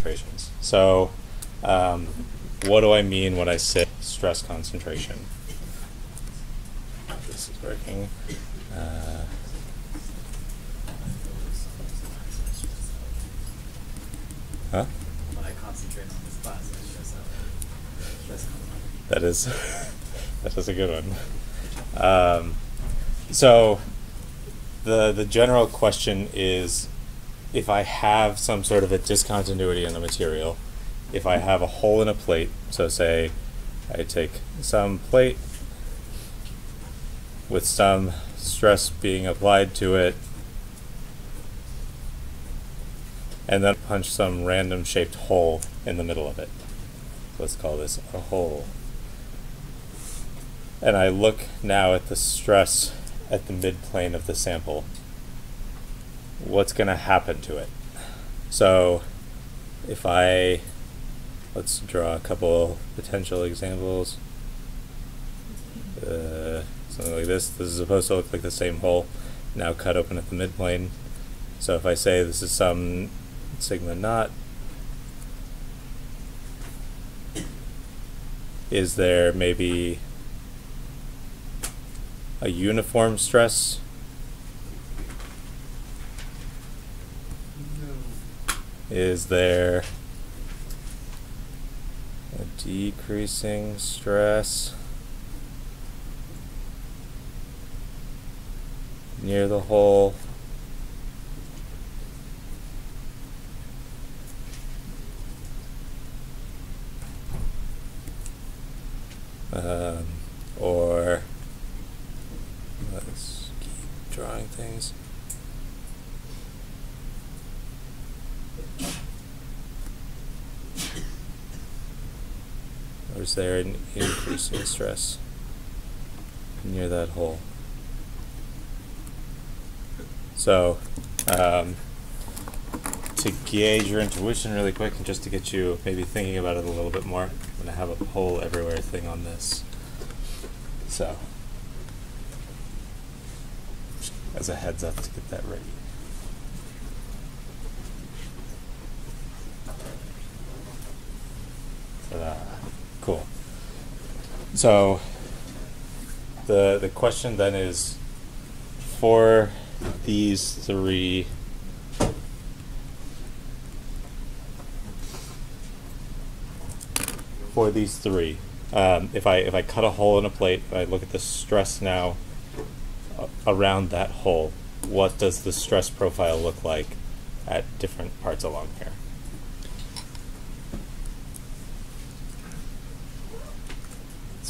concentrations. So, um, what do I mean when I say stress concentration? This is working. Uh, huh? When I concentrate on this class, I stress out. Stress out. That is that is a good one. Um, so the the general question is if I have some sort of a discontinuity in the material, if I have a hole in a plate, so say I take some plate with some stress being applied to it and then punch some random shaped hole in the middle of it. Let's call this a hole. And I look now at the stress at the midplane of the sample. What's going to happen to it? So if I, let's draw a couple potential examples. Uh, something like this. This is supposed to look like the same hole, now cut open at the midplane. So if I say this is some sigma naught, is there maybe a uniform stress? Is there a decreasing stress near the hole? Um, or let's keep drawing things. There an increasing stress near that hole? So, um, to gauge your intuition really quick and just to get you maybe thinking about it a little bit more, I'm going to have a Poll Everywhere thing on this. So, as a heads up to get that ready. Ta-da. Cool. So, the the question then is for these three for these three um, if I if I cut a hole in a plate I look at the stress now around that hole what does the stress profile look like at different parts along here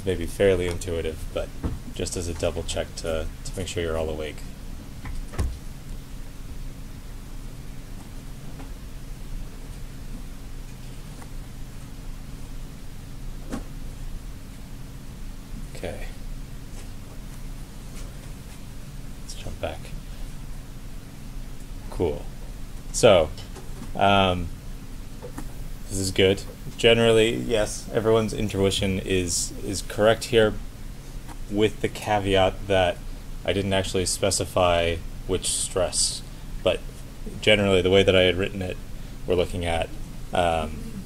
it's maybe fairly intuitive but just as a double check to, to make sure you're all awake Okay. Let's jump back. Cool. So, um, this is good. Generally, yes, everyone's intuition is is correct here, with the caveat that I didn't actually specify which stress, but generally the way that I had written it, we're looking at um,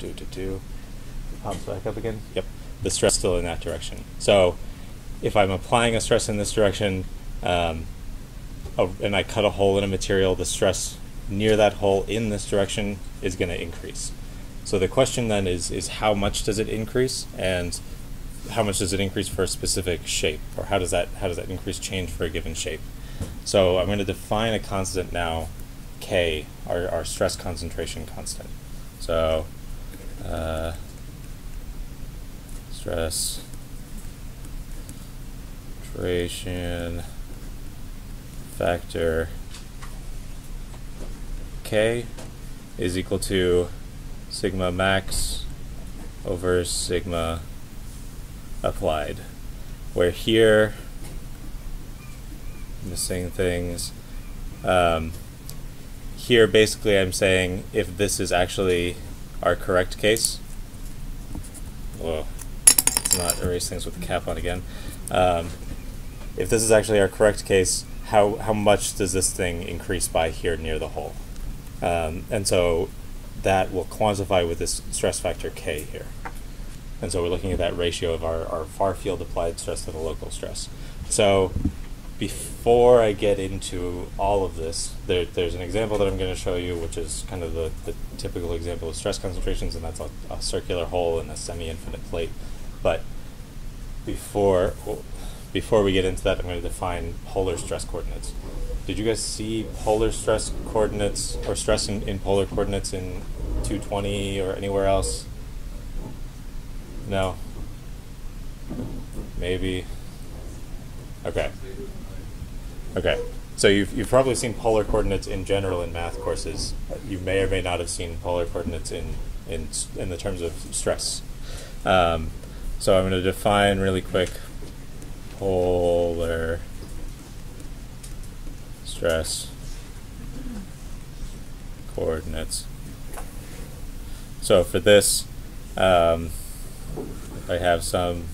do do do pops back up again. Yep, the stress still in that direction. So if I'm applying a stress in this direction, um, and I cut a hole in a material, the stress near that hole in this direction is going to increase. So the question then is is how much does it increase, and how much does it increase for a specific shape, or how does that how does that increase change for a given shape? So I'm going to define a constant now, k, our, our stress concentration constant. So uh, stress concentration factor k is equal to sigma max over sigma applied. Where here missing things. Um, here basically I'm saying if this is actually our correct case whoa let's not erase things with the cap on again. Um, if this is actually our correct case how, how much does this thing increase by here near the hole? Um, and so that will quantify with this stress factor K here. And so we're looking at that ratio of our, our far field applied stress to the local stress. So before I get into all of this, there, there's an example that I'm going to show you, which is kind of the, the typical example of stress concentrations, and that's a, a circular hole in a semi-infinite plate. But before before we get into that, I'm going to define polar stress coordinates. Did you guys see polar stress coordinates or stress in, in polar coordinates in 220 or anywhere else? No? Maybe? Okay. Okay. So you've, you've probably seen polar coordinates in general in math courses. You may or may not have seen polar coordinates in, in, in the terms of stress. Um, so I'm going to define really quick polar stress coordinates. So for this, um, I have some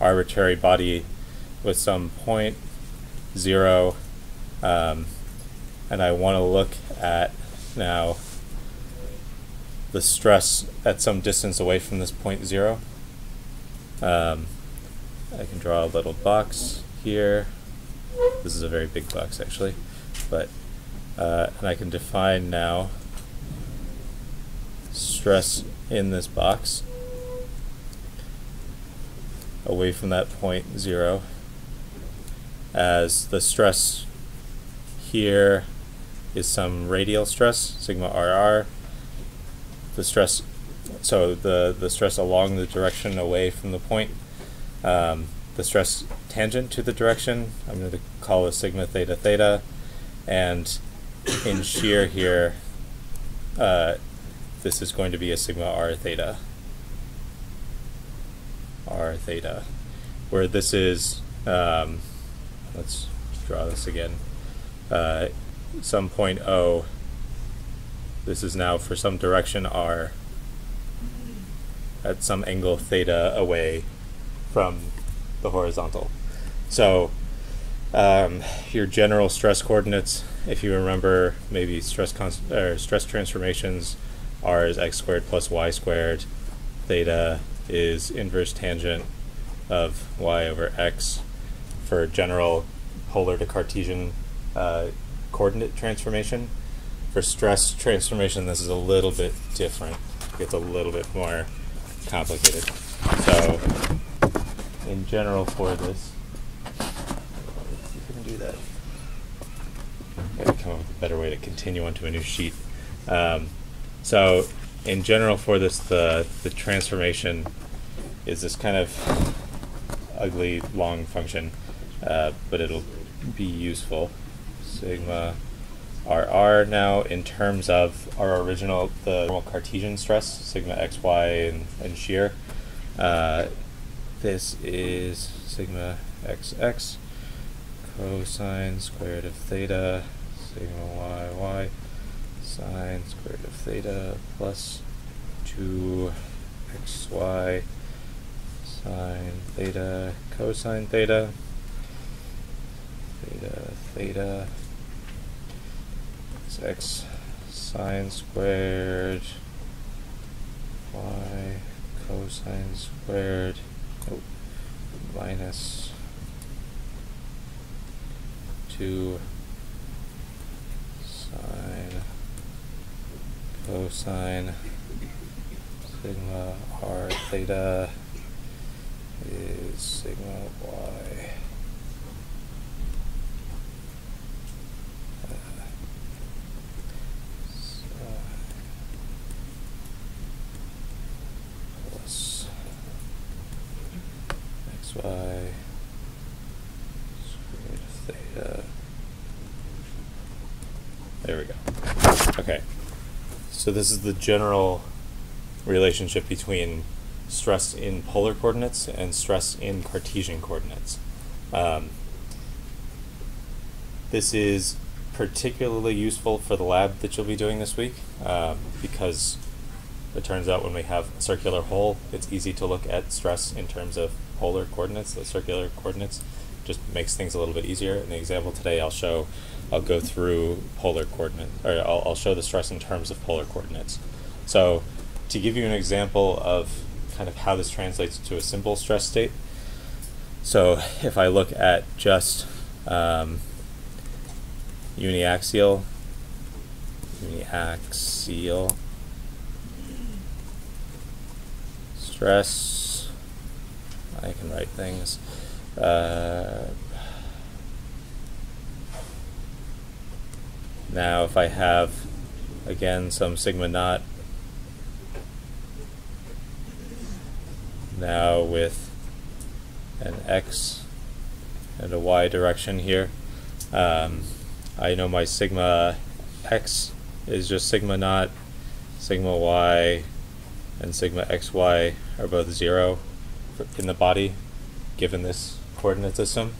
arbitrary body with some point zero, um, and I want to look at now the stress at some distance away from this point zero. Um, I can draw a little box here. This is a very big box actually, but uh, and I can define now stress in this box away from that point zero as the stress here is some radial stress, sigma RR. The stress, so the, the stress along the direction away from the point um, the stress tangent to the direction. I'm going to call it sigma theta theta. And in shear here, uh, this is going to be a sigma r theta. r theta. Where this is, um, let's draw this again, uh, some point O, this is now for some direction r at some angle theta away from the horizontal. So um, your general stress coordinates, if you remember maybe stress stress transformations, r is x squared plus y squared, theta is inverse tangent of y over x for general polar to Cartesian uh, coordinate transformation. For stress transformation, this is a little bit different. It gets a little bit more complicated. So in general for this. Let's see if I can do that. Come up with a better way to continue onto a new sheet. Um, so in general for this, the, the transformation is this kind of ugly long function, uh, but it'll be useful. Sigma RR now in terms of our original, the normal Cartesian stress, sigma xy and, and shear. Uh, this is sigma xx cosine squared of theta sigma y y sine squared of theta plus 2 xy sine theta cosine theta theta theta is x sine squared y cosine squared oh, minus 2 sine cosine sigma r theta is sigma y by squared theta. There we go. Okay. So this is the general relationship between stress in polar coordinates and stress in Cartesian coordinates. Um, this is particularly useful for the lab that you'll be doing this week um, because it turns out when we have a circular hole, it's easy to look at stress in terms of polar coordinates, the circular coordinates, just makes things a little bit easier. In the example today, I'll show, I'll go through polar coordinates, or I'll, I'll show the stress in terms of polar coordinates. So, to give you an example of kind of how this translates to a simple stress state, so if I look at just um, uniaxial, uniaxial stress, I can write things. Uh, now if I have again some sigma naught now with an x and a y direction here um, I know my sigma x is just sigma naught sigma y and sigma xy are both zero in the body given this coordinate system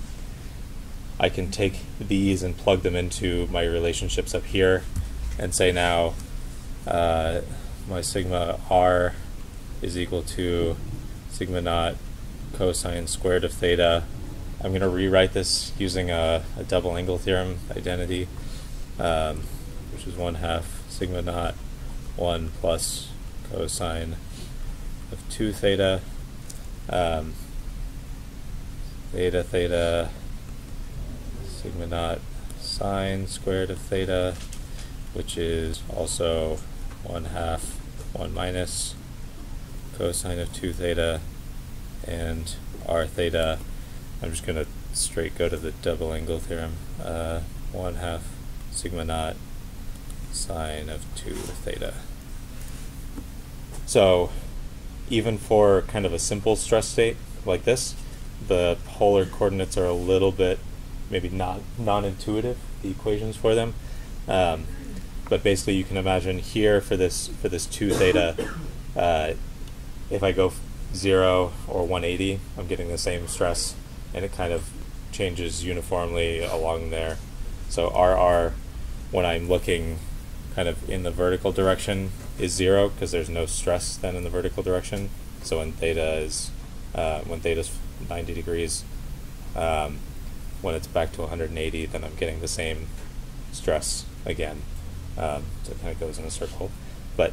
I can take these and plug them into my relationships up here and say now uh, my sigma r is equal to sigma naught cosine squared of theta. I'm going to rewrite this using a, a, double angle theorem identity, um, which is 1 half sigma naught 1 plus cosine of 2 theta. Um, theta theta sigma naught sine squared of theta, which is also 1 half 1 minus cosine of 2 theta, and r theta. I'm just going to straight go to the double angle theorem. Uh, 1 half sigma naught sine of 2 theta. So even for kind of a simple stress state like this, the polar coordinates are a little bit maybe not non-intuitive the equations for them. Um, but basically you can imagine here for this for this 2 theta uh, if I go 0 or 180 I'm getting the same stress and it kind of changes uniformly along there. So RR when I'm looking kind of in the vertical direction is 0 because there's no stress then in the vertical direction. So when theta is uh, when theta is 90 degrees um, when it's back to 180, then I'm getting the same stress again. Um, so it kind of goes in a circle. But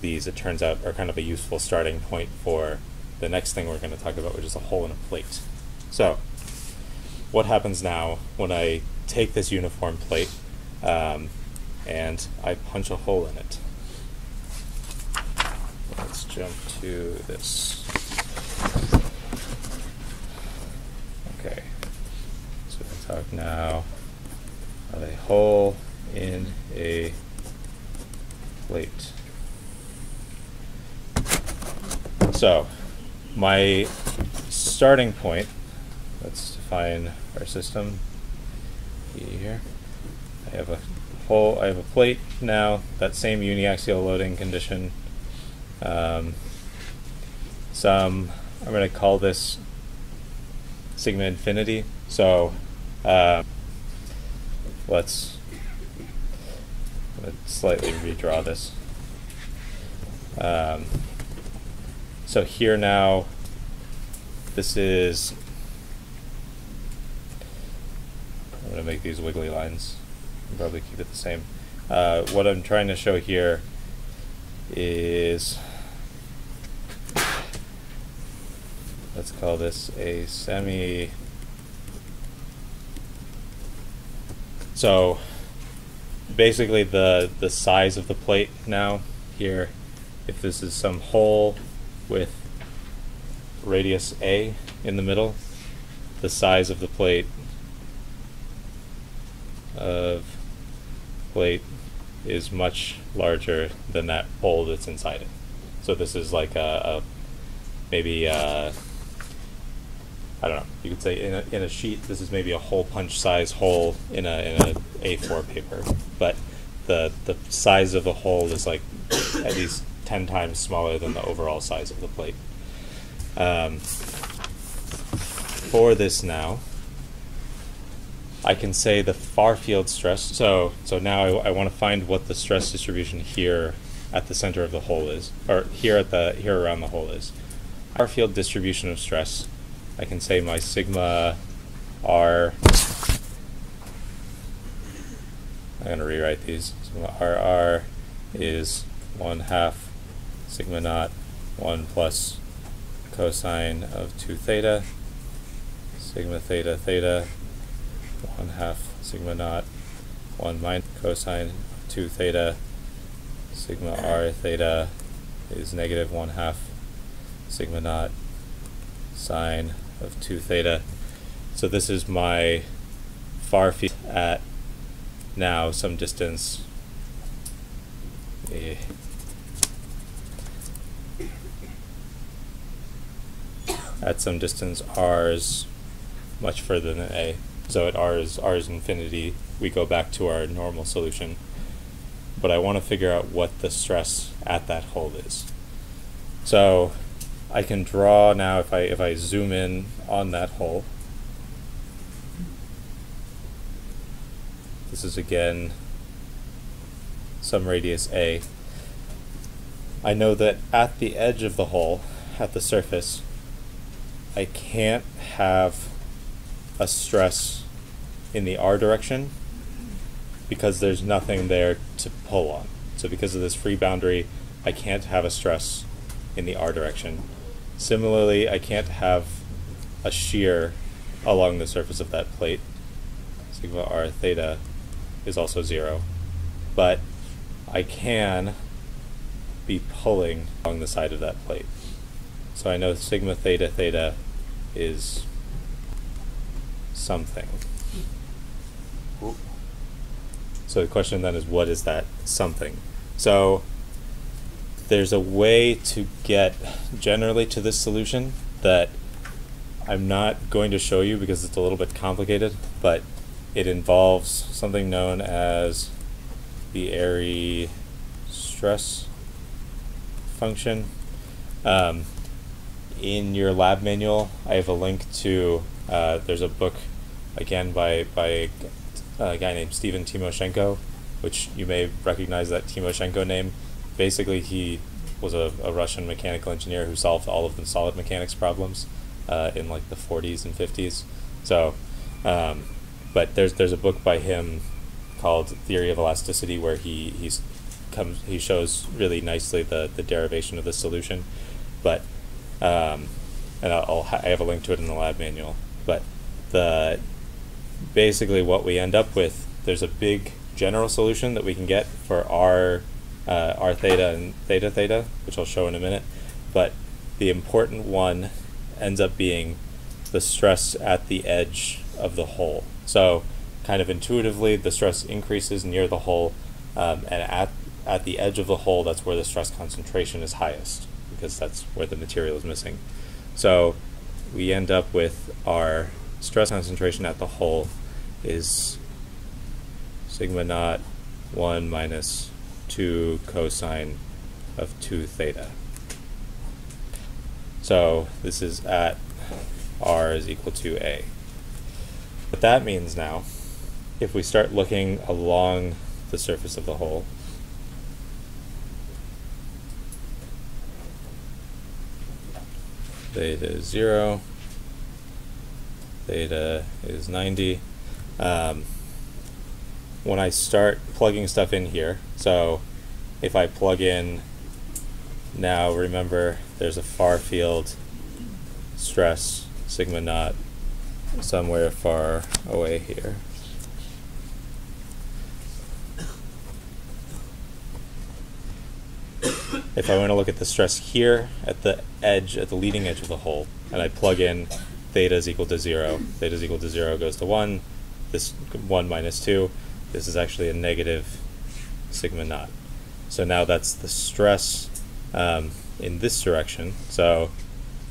these, it turns out, are kind of a useful starting point for the next thing we're going to talk about, which is a hole in a plate. So, what happens now when I take this uniform plate um, and I punch a hole in it? Let's jump to this. Okay talk now of a hole in a plate. So, my starting point, let's define our system here. I have a hole, I have a plate now, that same uniaxial loading condition. Um, some, I'm going to call this sigma infinity. So uh, let's, let's slightly redraw this. Um, so here now, this is, I'm going to make these wiggly lines, probably keep it the same. Uh, what I'm trying to show here is, let's call this a semi So basically the the size of the plate now here, if this is some hole with radius A in the middle, the size of the plate of plate is much larger than that hole that's inside it. So this is like a, a maybe a, I don't know. You could say in a, in a sheet, this is maybe a hole punch size hole in a in a A4 paper, but the the size of the hole is like at least ten times smaller than the overall size of the plate. Um, for this now, I can say the far field stress. So so now I, I want to find what the stress distribution here at the center of the hole is, or here at the here around the hole is. Far field distribution of stress I can say my sigma r, I'm going to rewrite these, sigma rr is 1 half sigma naught 1 plus cosine of 2 theta, sigma theta theta, 1 half sigma naught 1 minus cosine of 2 theta, sigma r theta is negative 1 half sigma naught sine of 2 theta. So this is my far field at now some distance at some distance r is much further than a. So at r is r is infinity, we go back to our normal solution. But I want to figure out what the stress at that hole is. So I can draw now if I if I zoom in on that hole. This is again some radius a. I know that at the edge of the hole, at the surface, I can't have a stress in the r direction because there's nothing there to pull on. So because of this free boundary, I can't have a stress in the r direction. Similarly, I can't have a shear along the surface of that plate. Sigma r theta is also zero. But I can be pulling along the side of that plate. So I know sigma theta theta is something. So the question then is what is that something? So there's a way to get generally to this solution that I'm not going to show you because it's a little bit complicated, but it involves something known as the Airy stress function. Um, in your lab manual, I have a link to, uh, there's a book, again, by, by a guy named Stephen Timoshenko, which you may recognize that Timoshenko name. Basically, he was a, a Russian mechanical engineer who solved all of the solid mechanics problems uh, in like the 40s and 50s. So, um, but there's there's a book by him called Theory of Elasticity where he he's comes he shows really nicely the the derivation of the solution, but um, and I'll, I'll ha- I have a link to it in the lab manual. But the basically what we end up with there's a big general solution that we can get for r uh, r theta and theta theta, which I'll show in a minute. But the important one ends up being the stress at the edge of the hole. So, kind of intuitively, the stress increases near the hole, um, and at at the edge of the hole, that's where the stress concentration is highest because that's where the material is missing. So, we end up with our stress concentration at the hole is sigma naught 1 minus 2 cosine of 2 theta. So this is at r is equal to a. What that means now, if we start looking along the surface of the hole, theta is 0, theta is 90. Um, when I start plugging stuff in here, so if I plug in now, remember there's a far field stress sigma naught somewhere far away here. If I want to look at the stress here at the edge, at the leading edge of the hole, and I plug in theta is equal to 0, theta is equal to 0 goes to 1, this 1 minus 2, this is actually a negative sigma naught. So now that's the stress um, in this direction. So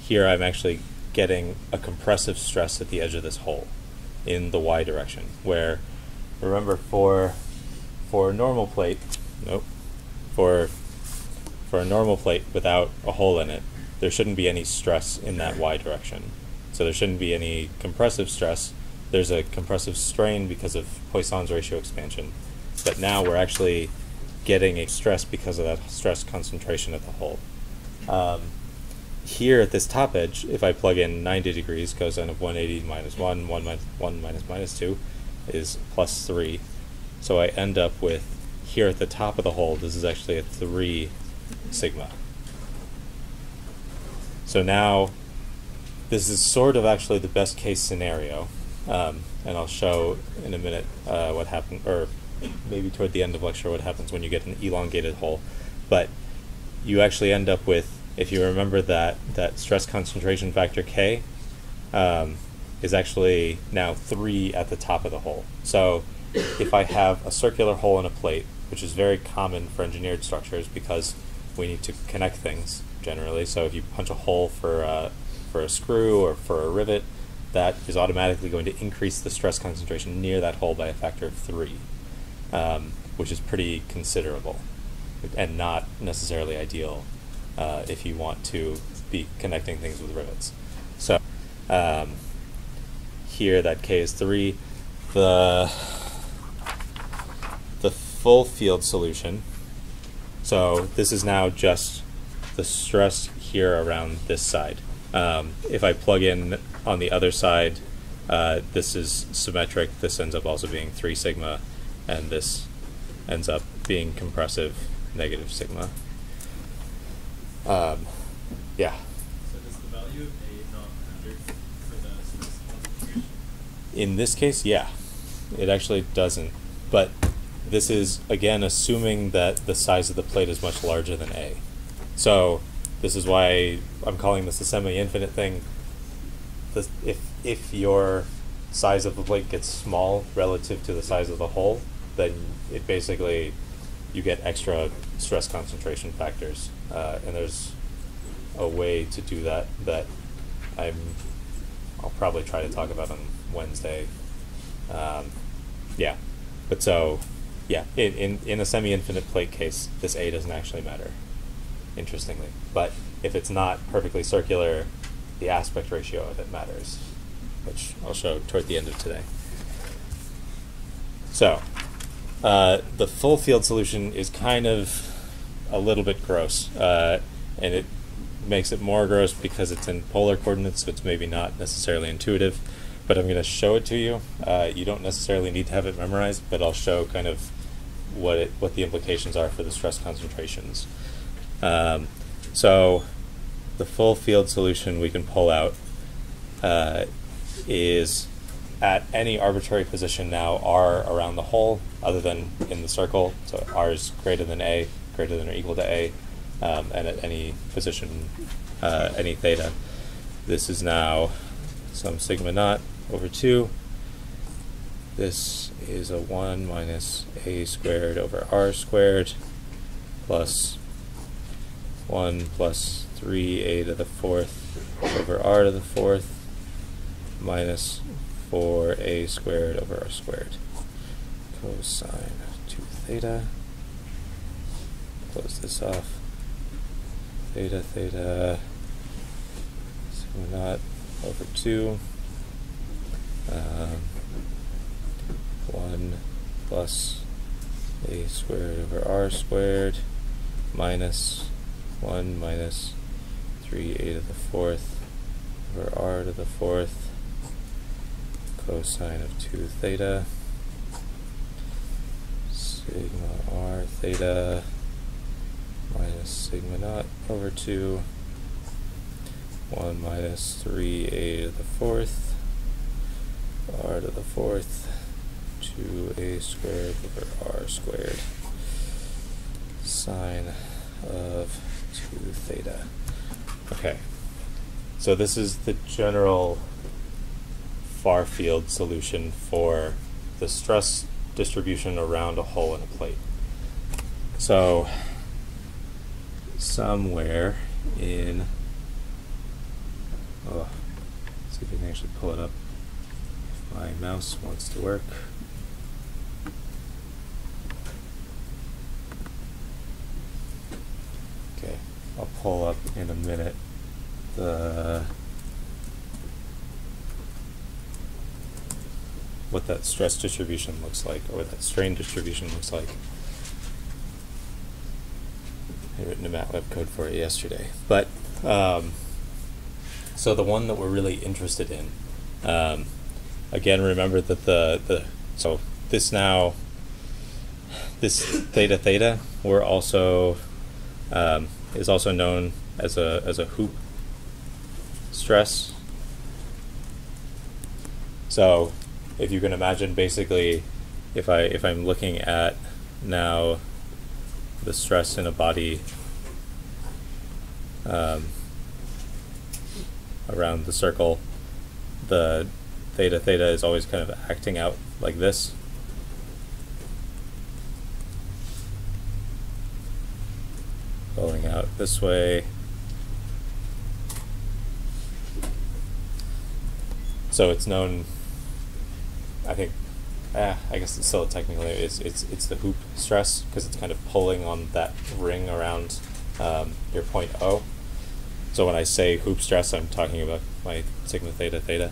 here I'm actually getting a compressive stress at the edge of this hole in the y direction, where remember for for a normal plate, nope, for for a normal plate without a hole in it, there shouldn't be any stress in that y direction. So there shouldn't be any compressive stress. There's a compressive strain because of Poisson's ratio expansion. But now we're actually getting a stress because of that stress concentration at the hole. Um, here at this top edge, if I plug in 90 degrees, cosine of 180 minus 1, 1, minus 1 minus minus 2 is plus 3. So I end up with, here at the top of the hole, this is actually a 3 sigma. So now, this is sort of actually the best case scenario, um, and I'll show in a minute uh, what happened, or maybe toward the end of lecture what happens when you get an elongated hole. But you actually end up with, if you remember that that stress concentration factor K, um, is actually now three at the top of the hole. So if I have a circular hole in a plate, which is very common for engineered structures because we need to connect things generally. So if you punch a hole for uh, for a screw or for a rivet, that is automatically going to increase the stress concentration near that hole by a factor of three, um, which is pretty considerable and not necessarily ideal uh, if you want to be connecting things with rivets. So um, here that K is three. The the full field solution. So this is now just the stress here around this side. Um, if I plug in on the other side, uh, this is symmetric. This ends up also being 3 sigma, and this ends up being compressive negative sigma. Um, yeah. So does the value of A not matter for the stress concentration? In this case, yeah, it actually doesn't. But this is, again, assuming that the size of the plate is much larger than A. So this is why I'm calling this a semi-infinite thing. This, if, if your size of the plate gets small relative to the size of the hole, then it basically, you get extra stress concentration factors. Uh, and there's a way to do that that I'm, I'll probably try to talk about on Wednesday. Um, yeah, but so, yeah, in, in, in a semi-infinite plate case, this A doesn't actually matter, interestingly. But if it's not perfectly circular, the aspect ratio of it matters, which I'll show toward the end of today. So, uh, the full field solution is kind of a little bit gross, uh, and it makes it more gross because it's in polar coordinates, so it's maybe not necessarily intuitive. But I'm going to show it to you. Uh, you don't necessarily need to have it memorized, but I'll show kind of what it what the implications are for the stress concentrations. Um, so the full field solution we can pull out uh, is at any arbitrary position now r around the hole other than in the circle. So r is greater than a, greater than or equal to a, um, and at any position, uh, any theta. This is now some sigma naught over 2. This is a 1 minus a squared over r squared plus 1 plus 3a to the fourth over r to the fourth minus 4a squared over r squared. Cosine of 2 theta. Close this off. Theta, theta, sigma naught over 2. Um, 1 plus a squared over r squared minus 1 minus 3a to the fourth over r to the fourth cosine of 2 theta sigma r theta minus sigma naught over 2 1 minus 3a to the fourth r to the fourth 2a squared over r squared sine of 2 theta. Okay, so this is the general far field solution for the stress distribution around a hole in a plate. So somewhere in, oh, see if we can actually pull it up If my mouse wants to work. Okay, I'll pull up in a minute the what that stress distribution looks like or what that strain distribution looks like. I written a MATLAB code for it yesterday. But um, so the one that we're really interested in um, again, remember that the, the so this now, this theta theta, we're also, um, is also known as a, as a hoop stress. So if you can imagine basically if I if I'm looking at now the stress in a body um, around the circle, the theta theta is always kind of acting out like this. Rolling out this way. So it's known, I think, ah, I guess it's still technically it's it's it's the hoop stress because it's kind of pulling on that ring around um, your point O. So when I say hoop stress, I'm talking about my sigma theta theta.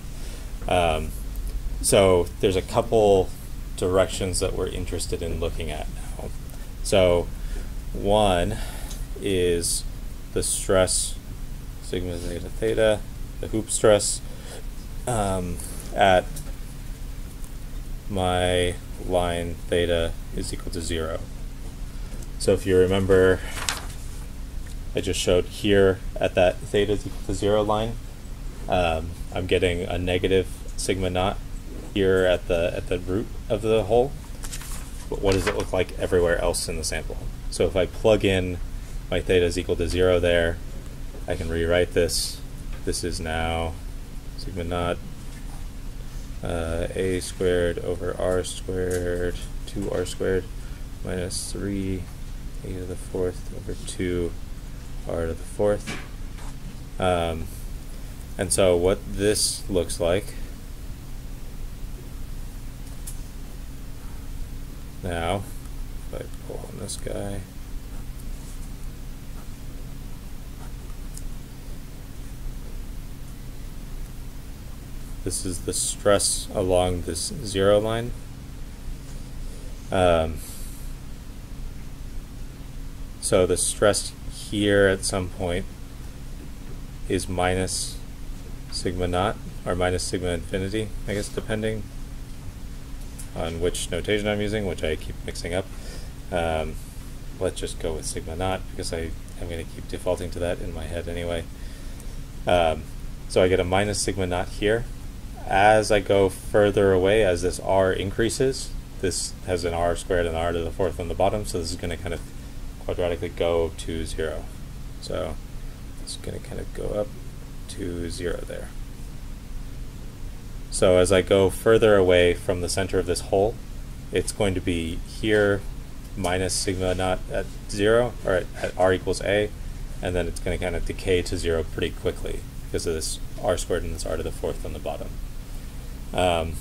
Um, so there's a couple directions that we're interested in looking at now. So one is the stress sigma theta theta, the hoop stress um, at my line theta is equal to zero. So if you remember, I just showed here at that theta is equal to zero line, um, I'm getting a negative sigma naught here at the at the root of the hole. But what does it look like everywhere else in the sample? So if I plug in my theta is equal to zero there, I can rewrite this. This is now sigma naught uh, a squared over r squared 2r squared minus 3 a to the fourth over 2 r to the fourth. Um, and so what this looks like now, if I pull on this guy, This is the stress along this zero line. Um, so the stress here at some point is minus sigma naught, or minus sigma infinity, I guess, depending on which notation I'm using, which I keep mixing up. Um, let's just go with sigma naught, because I am going to keep defaulting to that in my head anyway. Um, so I get a minus sigma naught here, as I go further away, as this r increases, this has an r squared and r to the fourth on the bottom, so this is going to kind of quadratically go to 0. So it's going to kind of go up to 0 there. So as I go further away from the center of this hole, it's going to be here minus sigma naught at 0, or at, at r equals a, and then it's going to kind of decay to 0 pretty quickly because of this r squared and this r to the fourth on the bottom. Um,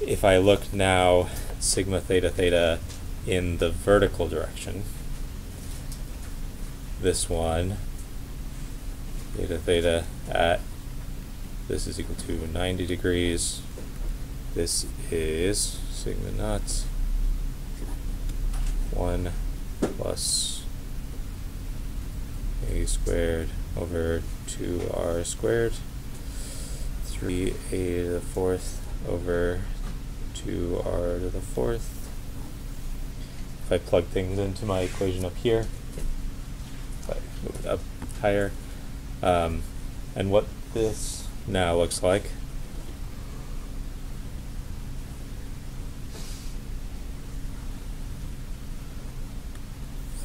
if I look now sigma theta theta in the vertical direction, this one, theta theta at, this is equal to 90 degrees, this is sigma naught 1 plus a squared over 2r squared 3a to the fourth over 2r to the fourth. If I plug things into my equation up here, if I move it up higher, um, and what this now looks like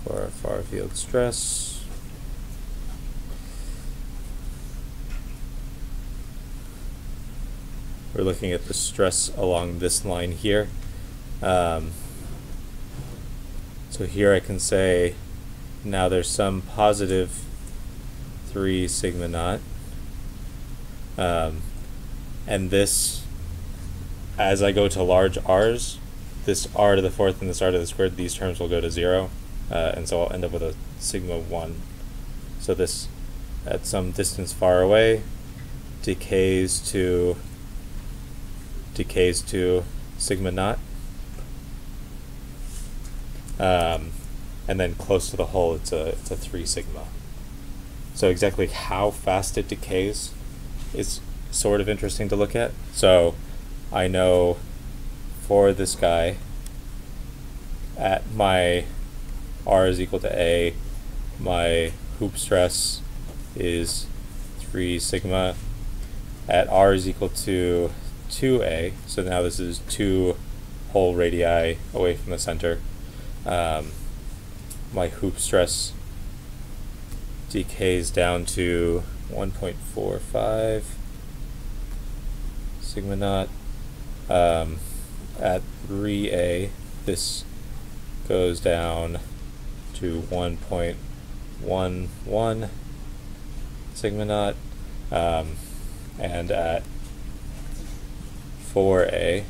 for far field stress we're looking at the stress along this line here. Um, so here I can say now there's some positive 3 sigma naught. Um, and this, as I go to large r's, this r to the fourth and this r to the squared, these terms will go to 0. Uh, and so I'll end up with a sigma 1. So this, at some distance far away, decays to decays to sigma naught. Um, and then close to the hole, it's a, it's a 3 sigma. So exactly how fast it decays is sort of interesting to look at. So I know for this guy, at my r is equal to a, my hoop stress is 3 sigma at r is equal to 2a. So now this is two whole radii away from the center. Um, my hoop stress decays down to 1.45 sigma naught. Um, at 3a, this goes down to 1.11 sigma naught. Um, and at 4a,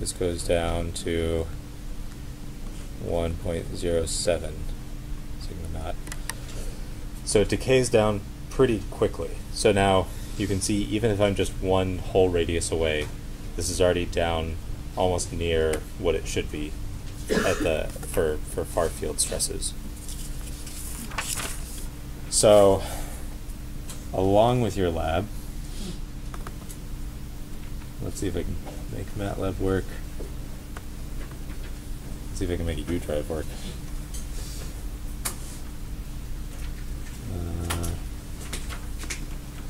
this goes down to 1.07 sigma naught. So it decays down pretty quickly. So now you can see even if I'm just one whole radius away, this is already down almost near what it should be at the for, for far field stresses. So along with your lab, let's see if I can make MATLAB work. Let's see if I can make a U drive work. Uh,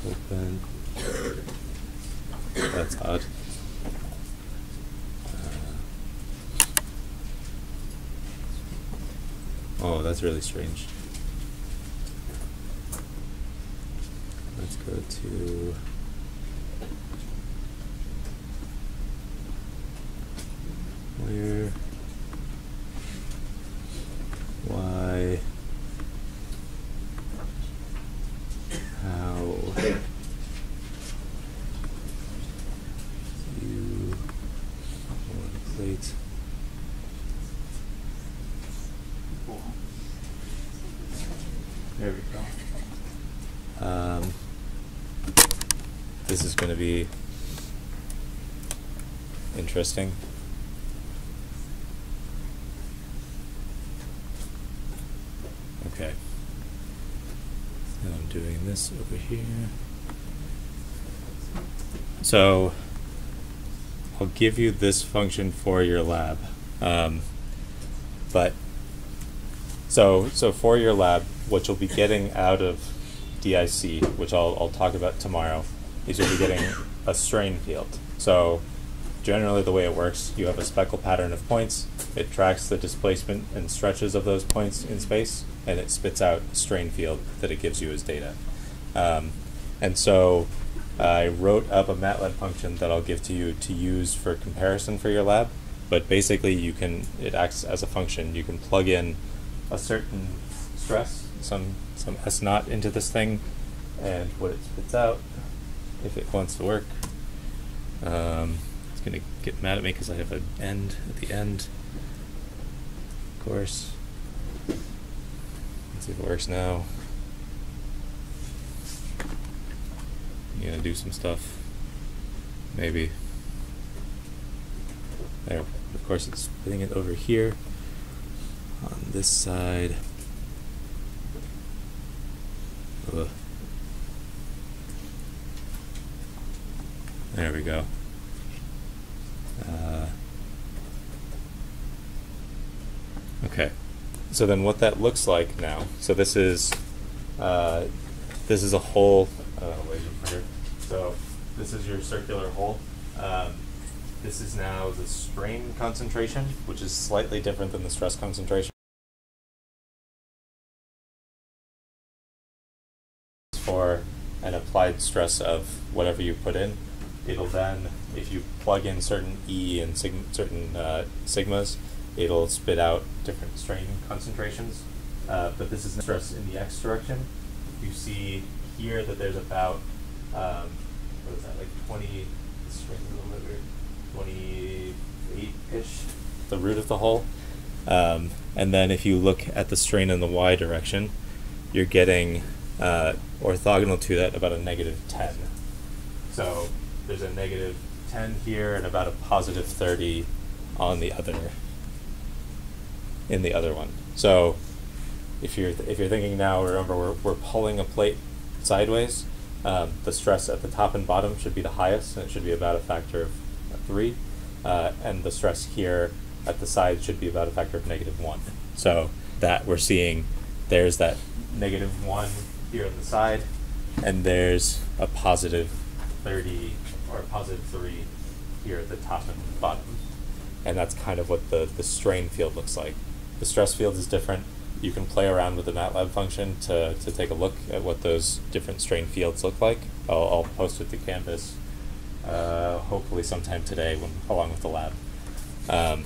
open. That's odd. Uh, oh, that's really strange. Let's go to where why? How you one plate? There we go. Um, this is going to be interesting okay. And I'm doing this over here. So I'll give you this function for your lab. Um, but so so for your lab what you'll be getting out of DIC which I'll, I'll talk about tomorrow is you'll be getting a strain field. So generally the way it works you have a speckle pattern of points it tracks the displacement and stretches of those points in space and it spits out a strain field that it gives you as data um, and so I wrote up a MATLAB function that I'll give to you to use for comparison for your lab. But basically, you can it acts as a function. You can plug in a certain stress, some some S naught into this thing, and what it spits out, if it wants to work. Um, it's gonna get mad at me because I have an end at the end. Of course. Let's see if it works now. You gonna do some stuff? Maybe. There. Of course, it's putting it over here on this side. Ugh. There we go. Uh, okay. So then, what that looks like now? So this is uh, this is a hole. Uh. So this is your circular hole. Um, this is now the strain concentration, which is slightly different than the stress concentration. For an applied stress of whatever you put in, it'll then, if you plug in certain E and sig certain uh, sigmas, it'll spit out different strain concentrations. Uh, but this is stress in the x direction. You see here that there's about um, what is that like 20 string a little bit 28 ish the root of the hole um, and then if you look at the strain in the y direction you're getting uh, orthogonal to that about a negative 10 so there's a negative 10 here and about a positive 30 on the other in the other one so if you're if you're thinking now remember we're, we're pulling a plate sideways, um, the stress at the top and bottom should be the highest, and it should be about a factor of three. Uh, and the stress here at the side should be about a factor of negative one. So that we're seeing there's that negative one here on the side, and there's a positive 30 or positive 3 here at the top and bottom. And that's kind of what the, the strain field looks like. The stress field is different. You can play around with the MATLAB function to, to take a look at what those different strain fields look like. I'll, I'll post it to Canvas uh, hopefully sometime today when, along with the lab. Um,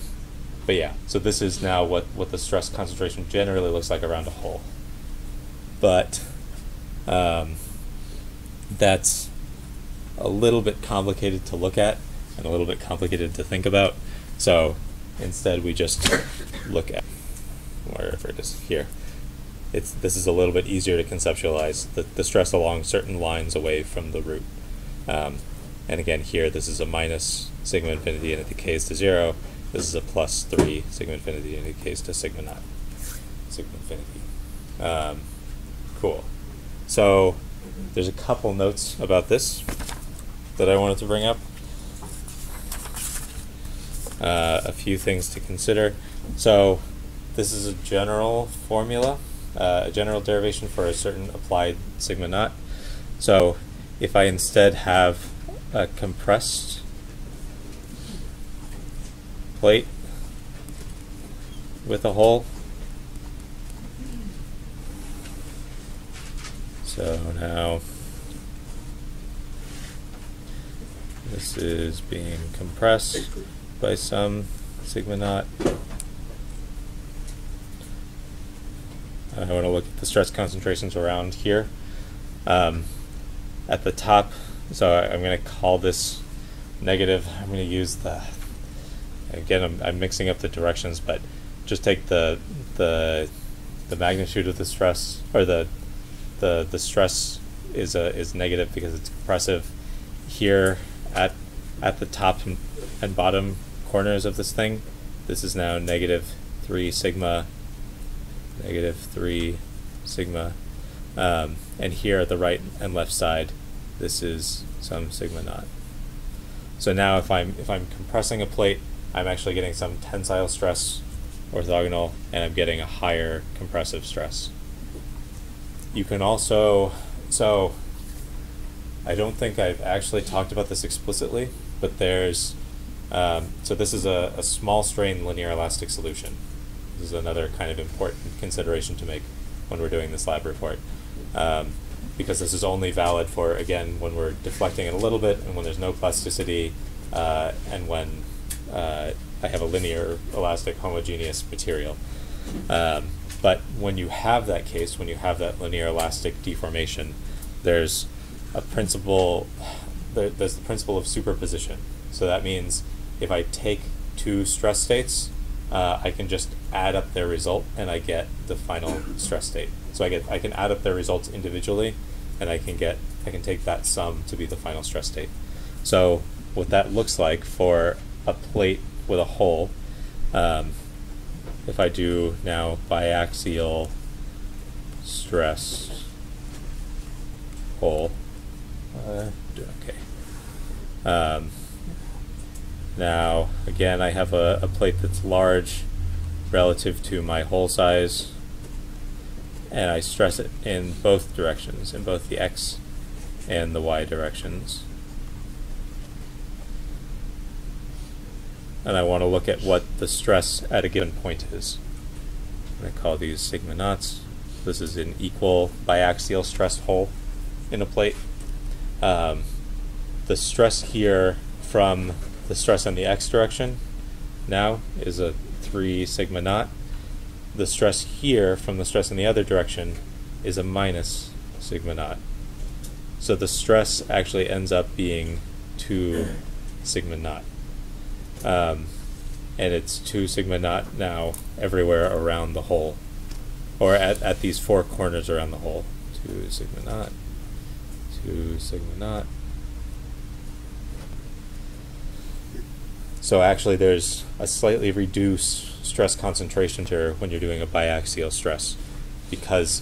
but yeah, so this is now what, what the stress concentration generally looks like around a hole. But um, that's a little bit complicated to look at and a little bit complicated to think about. So instead we just look at wherever it is here. It's, this is a little bit easier to conceptualize the, the stress along certain lines away from the root. Um, and again here this is a minus sigma infinity and it decays to zero. This is a plus 3 sigma infinity and it decays to sigma naught, sigma infinity. Um, cool. So there's a couple notes about this that I wanted to bring up. Uh, a few things to consider. So this is a general formula, uh, a general derivation for a certain applied sigma naught. So if I instead have a compressed plate with a hole, so now this is being compressed by some sigma naught. I want to look at the stress concentrations around here. Um, at the top, so I'm going to call this negative. I'm going to use the, again, I'm, I'm mixing up the directions, but just take the, the, the magnitude of the stress, or the, the, the stress is, a, is negative because it's compressive. Here at, at the top and bottom corners of this thing, this is now negative 3 sigma negative 3 sigma. Um, and here at the right and left side, this is some sigma naught. So now if I'm, if I'm compressing a plate, I'm actually getting some tensile stress orthogonal, and I'm getting a higher compressive stress. You can also, so I don't think I've actually talked about this explicitly, but there's, um, so this is a, a small strain linear elastic solution. This is another kind of important consideration to make when we're doing this lab report. Um, because this is only valid for, again, when we're deflecting it a little bit and when there's no plasticity uh, and when uh, I have a linear elastic homogeneous material. Um, but when you have that case, when you have that linear elastic deformation, there's a principle, there's the principle of superposition. So that means if I take two stress states uh, I can just add up their result and I get the final stress state. So I get I can add up their results individually and I can get I can take that sum to be the final stress state. So what that looks like for a plate with a hole, um, if I do now biaxial stress hole, uh, okay. Um, now, again, I have a, a plate that's large relative to my hole size, and I stress it in both directions, in both the x and the y directions. And I want to look at what the stress at a given point is. I call these sigma naughts. This is an equal biaxial stressed hole in a plate. Um, the stress here from the stress in the x direction now is a 3 sigma naught. The stress here from the stress in the other direction is a minus sigma naught. So the stress actually ends up being 2 sigma naught. Um, and it's 2 sigma naught now everywhere around the hole, or at, at these four corners around the hole. 2 sigma naught, 2 sigma naught, So actually there's a slightly reduced stress concentration here when you're doing a biaxial stress because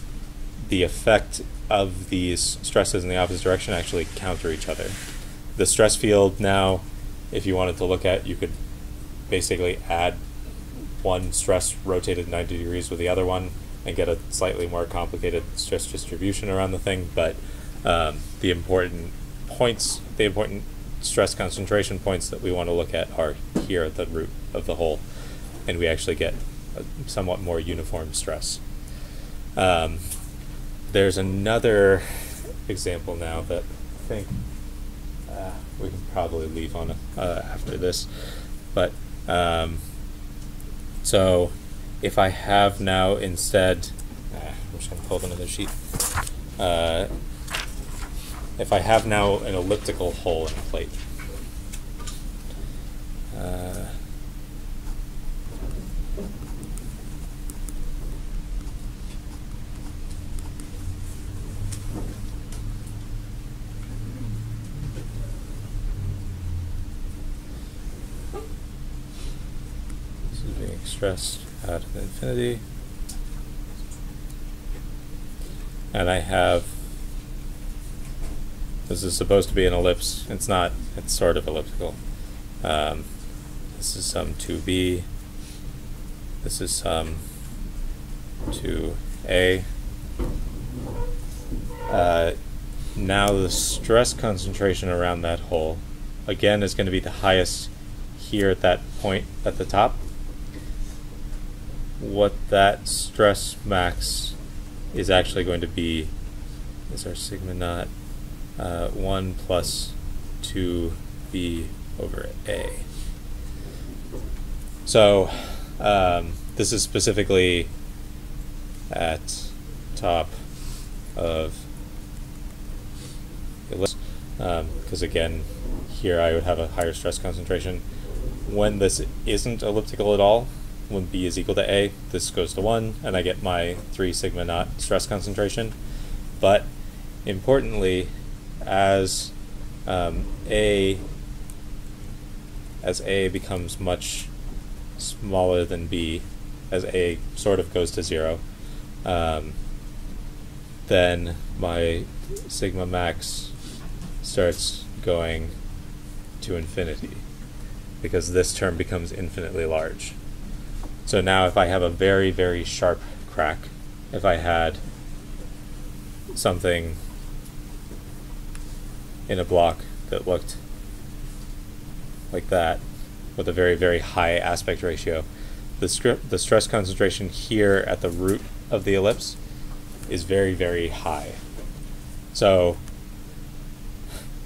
the effect of these stresses in the opposite direction actually counter each other. The stress field now, if you wanted to look at, you could basically add one stress rotated 90 degrees with the other one and get a slightly more complicated stress distribution around the thing, but um, the important points, the important stress concentration points that we want to look at are here at the root of the hole, and we actually get a somewhat more uniform stress. Um, there's another example now that I think uh, we can probably leave on uh, after this, but um, so if I have now instead, uh, I'm just going to pull up another sheet. If I have now an elliptical hole in a plate. Uh, this is being stressed at infinity. And I have this is supposed to be an ellipse. It's not. It's sort of elliptical. Um, this is some 2b. This is some 2a. Uh, now the stress concentration around that hole, again, is going to be the highest here at that point at the top. What that stress max is actually going to be is our sigma naught uh, 1 plus 2b over a. So um, this is specifically at top of the list because um, again here I would have a higher stress concentration. When this isn't elliptical at all, when b is equal to a, this goes to 1 and I get my 3 sigma naught stress concentration. But importantly, as um, A as A becomes much smaller than B, as A sort of goes to zero, um, then my sigma max starts going to infinity because this term becomes infinitely large. So now if I have a very, very sharp crack, if I had something in a block that looked like that with a very, very high aspect ratio. The, script, the stress concentration here at the root of the ellipse is very, very high. So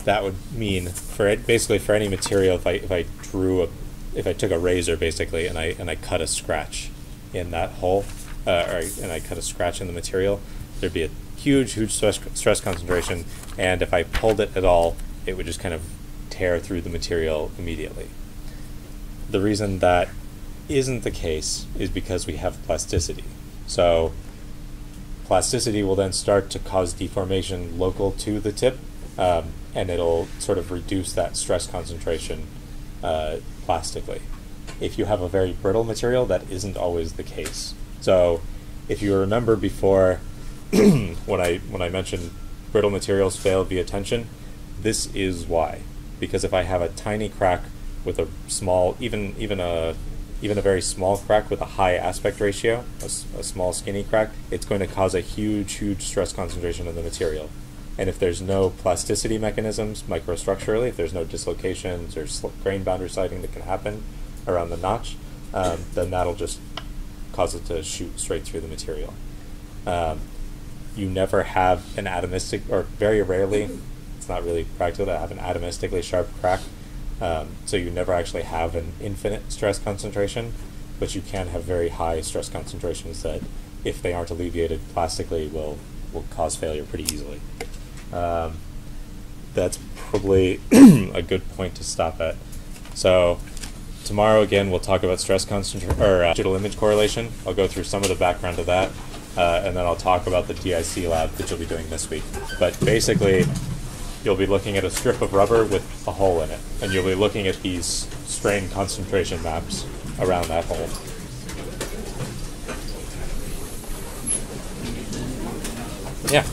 that would mean for it, basically for any material, if I, if I drew a, if I took a razor basically and I, and I cut a scratch in that hole, uh, or, and I cut a scratch in the material, there'd be a huge, huge stress, stress concentration, and if I pulled it at all, it would just kind of tear through the material immediately. The reason that isn't the case is because we have plasticity. So plasticity will then start to cause deformation local to the tip, um, and it'll sort of reduce that stress concentration uh, plastically. If you have a very brittle material, that isn't always the case. So if you remember before, when I when I mentioned brittle materials fail via tension, this is why. Because if I have a tiny crack with a small, even even a even a very small crack with a high aspect ratio, a, a small skinny crack, it's going to cause a huge, huge stress concentration in the material. And if there's no plasticity mechanisms microstructurally, if there's no dislocations or grain boundary sliding that can happen around the notch, um, then that'll just cause it to shoot straight through the material. Um, you never have an atomistic, or very rarely, it's not really practical to have an atomistically sharp crack. Um, so you never actually have an infinite stress concentration, but you can have very high stress concentrations that, if they aren't alleviated plastically, will will cause failure pretty easily. Um, that's probably a good point to stop at. So tomorrow again we'll talk about stress concentration or uh, digital image correlation. I'll go through some of the background of that. Uh, and then I'll talk about the DIC lab that you'll be doing this week. But basically, you'll be looking at a strip of rubber with a hole in it, and you'll be looking at these strain concentration maps around that hole. Yeah.